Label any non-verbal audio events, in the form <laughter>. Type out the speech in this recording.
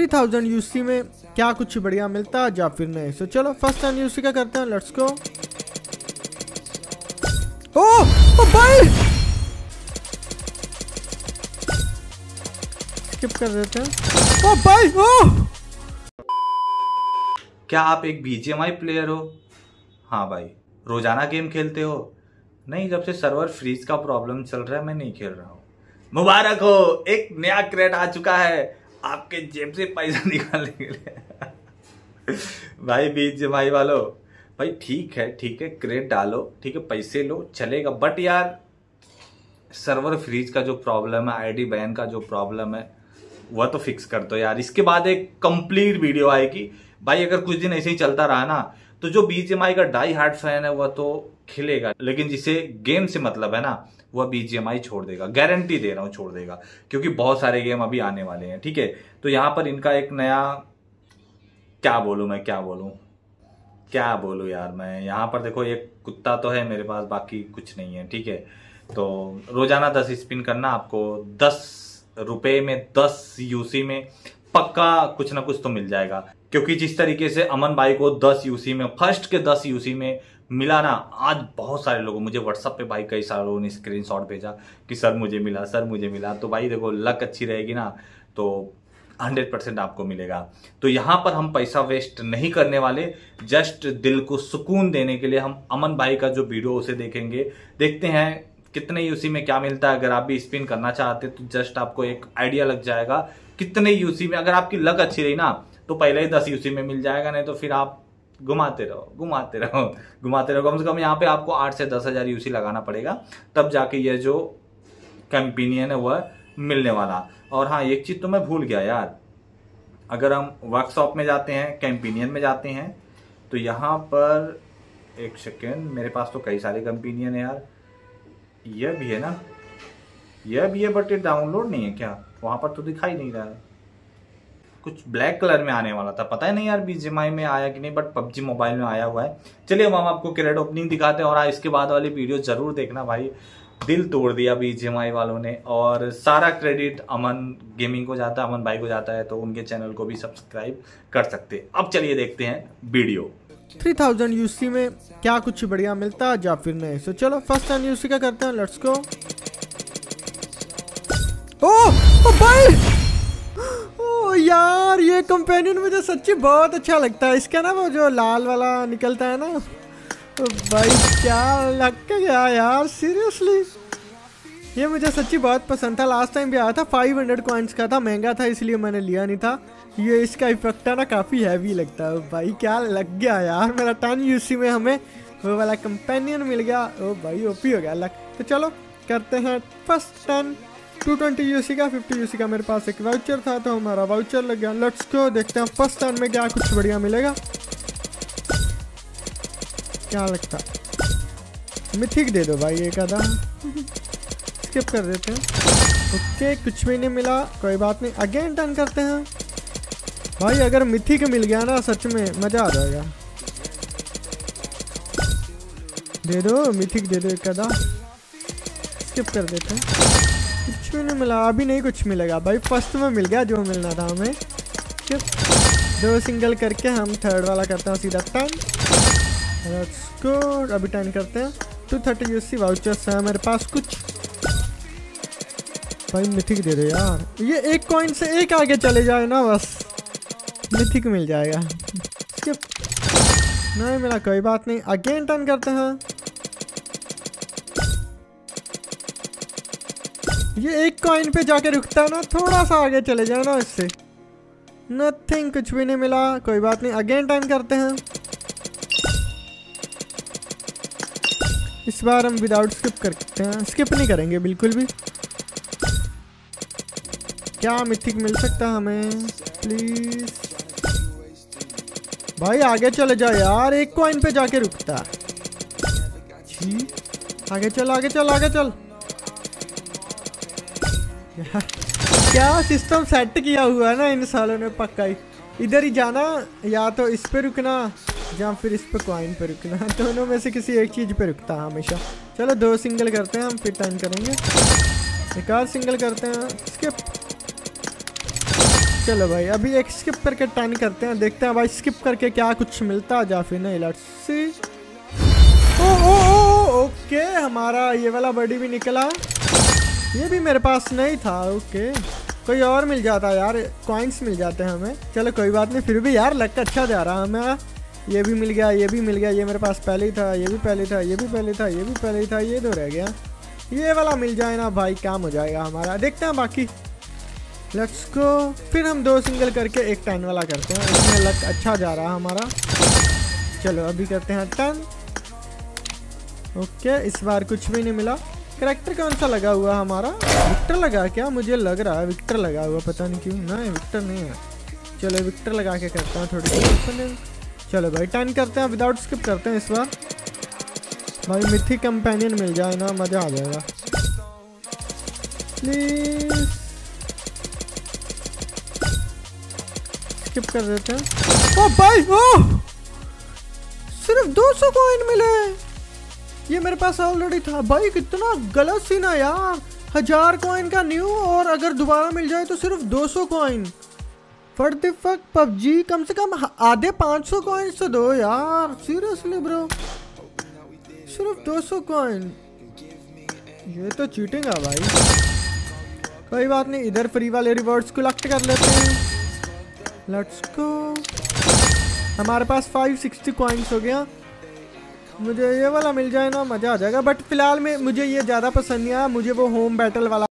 Three thousand UC में क्या कुछ बढ़िया मिलता है? या फिर नहीं सो चलो फ़र्स्ट टाइम यूसी का करते हैं लेट्स गो ओ, ओ भाई! स्किप कर देते हैं। ओ भाई ओ क्या आप एक बीजीएमआई प्लेयर हो? हाँ भाई। रोज़ाना गेम खेलते हो? नहीं जब से सर्वर फ्रीज का प्रॉब्लम चल रहा है मैं नहीं खेल रहा हूँ। मुबारक हो! एक नया क्रेट आ चुका है। आपके जेब से पैसा <laughs> निकालने के लिए। भाई बीच भाई वालो, भाई ठीक है ठीक है क्रेडिट डालो, ठीक है, पैसे लो, चलेगा। बट यार सर्वर फ्रीज का जो प्रॉब्लम है आईडी बैन का जो प्रॉब्लम है, वह तो फिक्स कर दो यार। इसके बाद एक कंप्लीट वीडियो आएगी। भाई, अगर कुछ दिन ऐसे ही चलता रहा ना तो जो बीजीएमआई का डाई हार्ड फ़ैन है, वह तो खिलेगा। लेकिन जिसे गेम से मतलब है ना, वह बीजीएमआई छोड़ देगा। गारंटी दे रहा हूँ, छोड़ देगा। क्योंकि बहुत सारे गेम अभी आने वाले हैं, ठीक है? तो यहाँ पर इनका एक नया, क्या बोलूँ मैं, क्या बोलूँ? क्या बोलूँ यार मैं? यहाँ पर देखो, एक कुत्ता तो है मेरे पास, बाकी कुछ नहीं है, ठीक है? तो रोज़ाना दस स्पिन करना आपको दस रुपए में, दस यूसी में पक्का कुछ ना कुछ तो मिल जाएगा। क्योंकि जिस तरीके से अमन भाई को 10 यूसी में, फ़र्स्ट के 10 यूसी में मिला ना, आज बहुत सारे लोगों, मुझे व्हाट्सअप पे भाई कई सारे लोगों ने स्क्रीन भेजा कि सर मुझे मिला, सर मुझे मिला। तो भाई देखो लक अच्छी रहेगी ना तो हंड्रेड परसेंट आपको मिलेगा। तो यहाँ पर हम पैसा वेस्ट नहीं करने वाले जस्ट दिल को सुकून देने के लिए हम अमन भाई का जो वीडियो उसे देखेंगे। देखते हैं कितने यूसी में क्या मिलता है, अगर आप भी स्पिन करना चाहते तो जस्ट आपको एक आइडिया लग जाएगा कितने यूसी में। अगर आपकी लक अच्छी रही ना तो पहले ही दस यूसी में मिल जाएगा, नहीं तो फिर आप घुमाते रहो घुमाते रहो घुमाते रहो। कम से कम यहाँ पे आपको आठ से दस हज़ार यूसी लगाना पड़ेगा, तब जाके ये जो कैंपिनियन है वह मिलने वाला। और हाँ एक चीज़ तो मैं भूल गया यार, अगर हम वर्कशॉप में जाते हैं कैंपिनियन में जाते हैं तो यहाँ पर एक सेकेंड मेरे पास तो कई सारे कैंपिनियन है यार। यह भी है ना? यह भी है बट ये डाउनलोड नहीं है क्या? वहाँ पर तो दिखाई नहीं रहा है। कुछ ब्लैक कलर में आने वाला था। पता है नहीं यार बीजेमआई में आया कि नहीं बट पबजी मोबाइल में आया हुआ है। चलिए हम आपको क्रेड ओपनिंग दिखाते हैं और इसके बाद वाली वीडियो ज़रूर देखना भाई। दिल तोड़ दिया बीजेमआई वालों ने और सारा क्रेडिट अमन गेमिंग को जाता है अमन भाई को जाता है तो उनके चैनल को भी सब्सक्राइब कर सकते हैं। अब चलिए देखते हैं वीडियो थ्री थाउज़ेंड यूसी में क्या कुछ बढ़िया मिलता है या फिर नहीं? सो चलो फ़र्स्ट टाइम यूसी का करते हैं लेट्स गो ओ, ओ भाई! यार ये कंपेनियन मुझे सच्ची बहुत अच्छा लगता है। इसका ना वो जो लाल वाला निकलता है ना भाई, क्या लग गया यार सीरियसली ये मुझे सच्ची बहुत पसंद था। लास्ट टाइम भी आया था 500 हंड्रेड कॉइन्स का था, महँगा था, इसलिए मैंने लिया नहीं था। ये इसका इफ़ेक्ट है ना, काफ़ी हैवी लगता है। भाई, क्या लग गया यार, मेरा टेन यूसी में हमें वो वाला कंपेनियन मिल गया। ओ भाई ओपी हो गया, लग तो चलो, करते हैं first ten to twenty UC का फिफ्टी यूसी का मेरे पास एक वाउचर था तो हमारा वाउचर लग गया। लेट्स को देखते हैं फ़र्स्ट टर्न में क्या कुछ बढ़िया मिलेगा। क्या लगता मिथिक दे दो भाई, एक आधा। स्किप कर देते हैं। ओके, कुछ भी नहीं मिला, कोई बात नहीं। अगेन टर्न करते हैं। भाई, अगर मिथिक मिल गया ना, सच में मज़ा आ जाएगा। दे दो मिथिक दे दो एक आधा। स्किप कर देते हैं। कुछ भी नहीं मिला, अभी नहीं कुछ मिलेगा। भाई, फ़र्स्ट में मिल गया जो मिलना था हमें। दो सिंगल करके हम थर्ड वाला करते हैं, सीधा टेन स्कोर अभी टेन करते हैं। Two thirty U C vouchers है मेरे पास कुछ। भाई, मिथिक दे दो यार। ये एक कॉइन से एक आगे चले जाए ना बस। मिथिक मिल जाएगा। नहीं मिला, कोई बात नहीं। अगेन टर्न करते हैं। ये एक कॉइन पे जाके रुकता है ना, थोड़ा सा आगे चले जाए ना इससे। नथिंग कुछ भी नहीं मिला। कोई बात नहीं। अगेन टर्न करते हैं। इस बार हम विदाउट स्किप करते हैं। स्किप नहीं करेंगे, बिल्कुल भी। क्या मिथिक मिल सकता हमें? प्लीज़ भाई, आगे चले जाओ यार। एक कॉइन पे जाके रुकता। जी आगे चल आगे चल आगे चल। क्या सिस्टम सेट किया हुआ है ना इन सालों ने पक्का ही। इधर ही जाना, या तो इस पे रुकना। या फिर इस पे कॉइन पे रुकना दोनों में से किसी एक चीज़ पे रुकता है हमेशा। चलो दो सिंगल करते हैं, हम फिर टाइम करेंगे। एक और सिंगल करते हैं स्किप चलो भाई, अभी एक स्किप करके टर्न करते हैं, देखते हैं भाई स्किप करके क्या कुछ मिलता है या फिर नहीं let's see O O O okay हमारा ये वाला बॉडी भी निकला। ये भी मेरे पास नहीं था ओके कोई और मिल जाता यार कॉइन्स मिल जाते हैं हमें। चलो कोई बात नहीं, फिर भी यार लक अच्छा जा रहा है हमें। ये भी मिल गया, ये भी मिल गया, ये मेरे पास पहले ही था, ये भी पहले था, ये भी पहले था, ये भी पहले था, ये दो रह गया। ये वाला मिल जाए ना भाई, काम हो जाएगा हमारा। देखते हैं बाकी। लेट्स गो फिर हम दो सिंगल करके एक टन वाला करते हैं। इसमें लक अच्छा जा रहा हमारा। चलो, अभी करते हैं टन ओके इस बार कुछ भी नहीं मिला। करेक्टर कौन सा लगा हुआ हमारा? विक्टर लगा क्या? मुझे लग रहा है विक्टर लगा हुआ, पता नहीं क्यों। नहीं विक्टर नहीं है। चलो विक्टर लगा के करता हैं थोड़ी चलो भाई टर्न करते हैं विदाउट स्किप करते हैं इस बार। भाई, मिथी कंपेनियन मिल जाए ना, मज़ा आ जाएगा। प्लीज़ स्किप कर देते हैं। ओ भाई, ओ! सिर्फ़ 200 कॉइन मिले। ये मेरे पास ऑलरेडी था। भाई, कितना गलत सीन है यार। हज़ार कॉइन का न्यू और अगर दोबारा मिल जाए तो सिर्फ़ 200 कॉइन फट द फक, पबजी कम से कम आधे 500 कॉइन्स तो दो यार सीरियसली ब्रो सिर्फ़ 200 कॉइन ये तो चीटिंग है भाई। कोई बात नहीं, इधर फ्री वाले रिवॉर्ड्स कलेक्ट कर लेते हैं। लेट्स गो हमारे पास 560 कॉइन्स हो गया। मुझे ये वाला मिल जाए ना, मज़ा आ जाएगा। बट फ़िलहाल में मुझे ये ज़्यादा पसंद नहीं आया। मुझे वो होम बैटल वाला